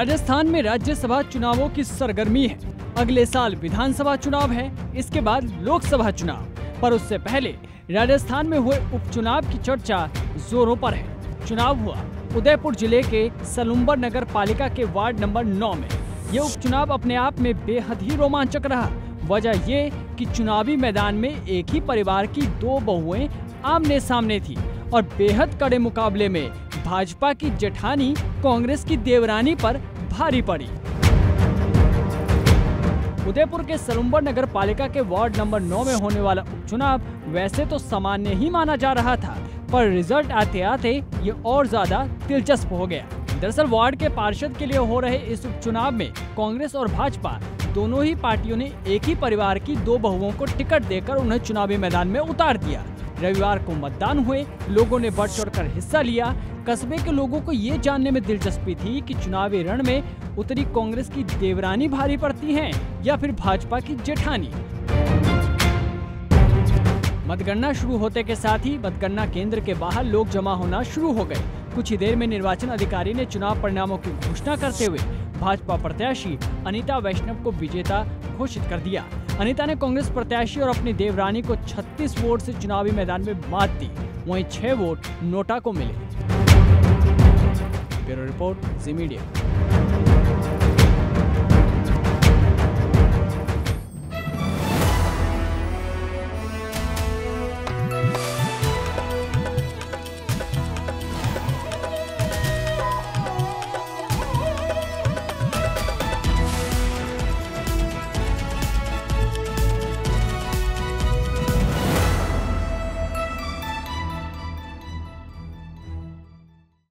राजस्थान में राज्यसभा चुनावों की सरगर्मी है। अगले साल विधानसभा चुनाव है, इसके बाद लोकसभा चुनाव। पर उससे पहले राजस्थान में हुए उपचुनाव की चर्चा जोरों पर है। चुनाव हुआ उदयपुर ज़िले के सलुम्बर नगर पालिका के वार्ड नंबर 9 में। ये उपचुनाव अपने आप में बेहद ही रोमांचक रहा। वजह ये कि चुनावी मैदान में एक ही परिवार की दो बहुएँ आमने सामने थी। और बेहद कड़े मुकाबले में भाजपा की जेठानी कांग्रेस की देवरानी पर भारी पड़ी। उदयपुर के सलुम्बर नगर पालिका के वार्ड नंबर 9 में होने वाला उपचुनाव वैसे तो सामान्य ही माना जा रहा था, पर रिज़ल्ट आते आते ये और ज़्यादा दिलचस्प हो गया। दरअसल वार्ड के पार्षद के लिए हो रहे इस उपचुनाव में कांग्रेस और भाजपा दोनों ही पार्टियों ने एक ही परिवार की दो बहुओं को टिकट देकर उन्हें चुनावी मैदान में उतार दिया। रविवार को मतदान हुए। लोगों ने बढ़ चढ़ हिस्सा लिया। कस्बे के लोगों को ये जानने में दिलचस्पी थी कि चुनावी रण में उत्तरी कांग्रेस की देवरानी भारी पड़ती हैं या फिर भाजपा की जेठानी। मतगणना शुरू होते के साथ ही मतगणना केंद्र के बाहर लोग जमा होना शुरू हो गए। कुछ ही देर में निर्वाचन अधिकारी ने चुनाव परिणामों की घोषणा करते हुए भाजपा प्रत्याशी अनिता वैष्णव को विजेता घोषित कर दिया। अनिता ने कांग्रेस प्रत्याशी और अपनी देवरानी को 36 वोट से चुनावी मैदान में मात दी। वहीं छह वोट नोटा को मिले। Bureau report, Zee media.